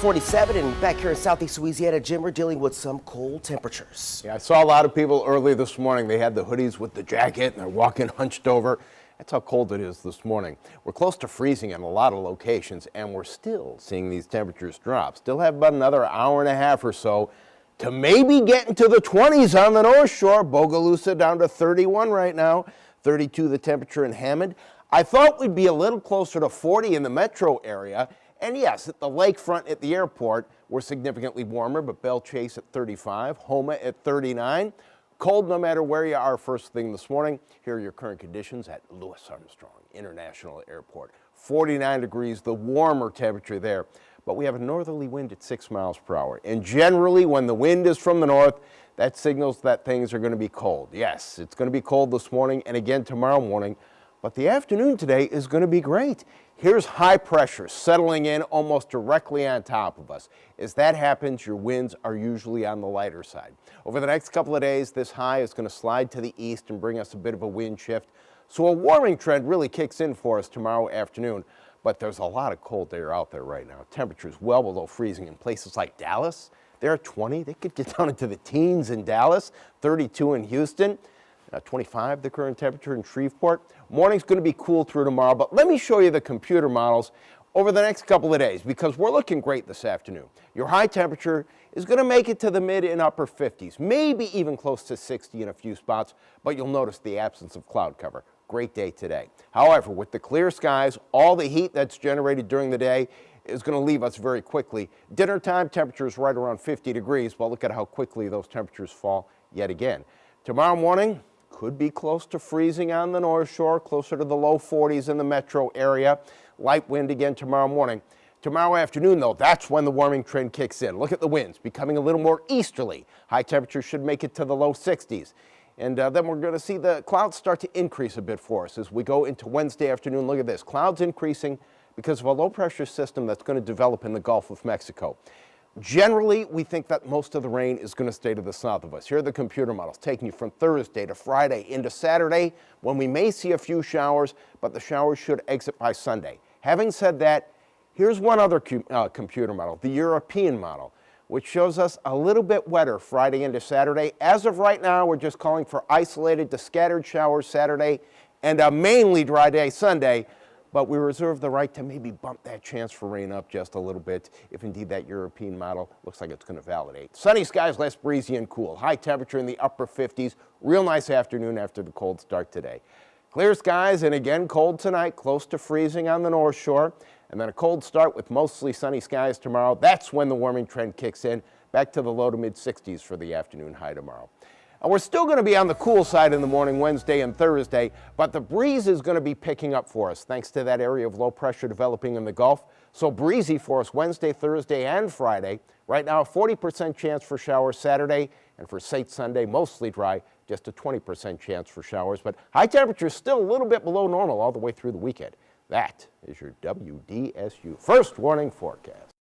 47 and back here in southeast Louisiana, Jim, we're dealing with some cold temperatures. Yeah, I saw a lot of people early this morning. They had the hoodies with the jacket and they're walking hunched over. That's how cold it is this morning. We're close to freezing in a lot of locations and we're still seeing these temperatures drop. Still have about another hour and a half or so to maybe get into the 20s on the North Shore. Bogalusa down to 31 right now, 32 the temperature in Hammond. I thought we'd be a little closer to 40 in the metro area and yes, at the lakefront at the airport, we're significantly warmer, but Belle Chasse at 35, Houma at 39. Cold no matter where you are first thing this morning. Here are your current conditions at Louis Armstrong International Airport. 49 degrees, the warmer temperature there. But we have a northerly wind at 6 miles per hour. And generally, when the wind is from the north, that signals that things are going to be cold. Yes, it's going to be cold this morning and again tomorrow morning. But the afternoon today is going to be great. Here's high pressure settling in almost directly on top of us. As that happens, your winds are usually on the lighter side. Over the next couple of days, this high is going to slide to the east and bring us a bit of a wind shift. So a warming trend really kicks in for us tomorrow afternoon. But there's a lot of cold air out there right now. Temperatures well below freezing in places like Dallas. There are 20. They could get down into the teens in Dallas, 32 in Houston. Uh, 25 the current temperature in Shreveport. Morning's going to be cool through tomorrow, but let me show you the computer models over the next couple of days because we're looking great this afternoon. Your high temperature is going to make it to the mid and upper 50s, maybe even close to 60 in a few spots, but you'll notice the absence of cloud cover. Great day today. However, with the clear skies, all the heat that's generated during the day is going to leave us very quickly. Dinner time temperatures right around 50 degrees. Well, look at how quickly those temperatures fall yet again. Tomorrow morning, could be close to freezing on the North Shore, closer to the low 40s in the metro area. Light wind again tomorrow morning. Tomorrow afternoon, though, that's when the warming trend kicks in. Look at the winds becoming a little more easterly. High temperatures should make it to the low 60s. And uh, then we're going to see the clouds start to increase a bit for us as we go into Wednesday afternoon. Look at this. Clouds increasing because of a low pressure system that's going to develop in the Gulf of Mexico. Generally, we think that most of the rain is going to stay to the south of us. Here are the computer models taking you from Thursday to Friday into Saturday when we may see a few showers, but the showers should exit by Sunday. Having said that, here's one other uh, computer model, the European model, which shows us a little bit wetter Friday into Saturday. As of right now, we're just calling for isolated to scattered showers Saturday and a mainly dry day Sunday but we reserve the right to maybe bump that chance for rain up just a little bit if indeed that European model looks like it's going to validate. Sunny skies, less breezy and cool. High temperature in the upper 50s. Real nice afternoon after the cold start today. Clear skies and again cold tonight, close to freezing on the North Shore. And then a cold start with mostly sunny skies tomorrow. That's when the warming trend kicks in. Back to the low to mid 60s for the afternoon high tomorrow. And we're still going to be on the cool side in the morning Wednesday and Thursday, but the breeze is going to be picking up for us thanks to that area of low pressure developing in the Gulf. So breezy for us Wednesday, Thursday, and Friday. Right now, a 40% chance for showers Saturday, and for Sate Sunday, mostly dry, just a 20% chance for showers. But high temperatures still a little bit below normal all the way through the weekend. That is your WDSU first warning forecast.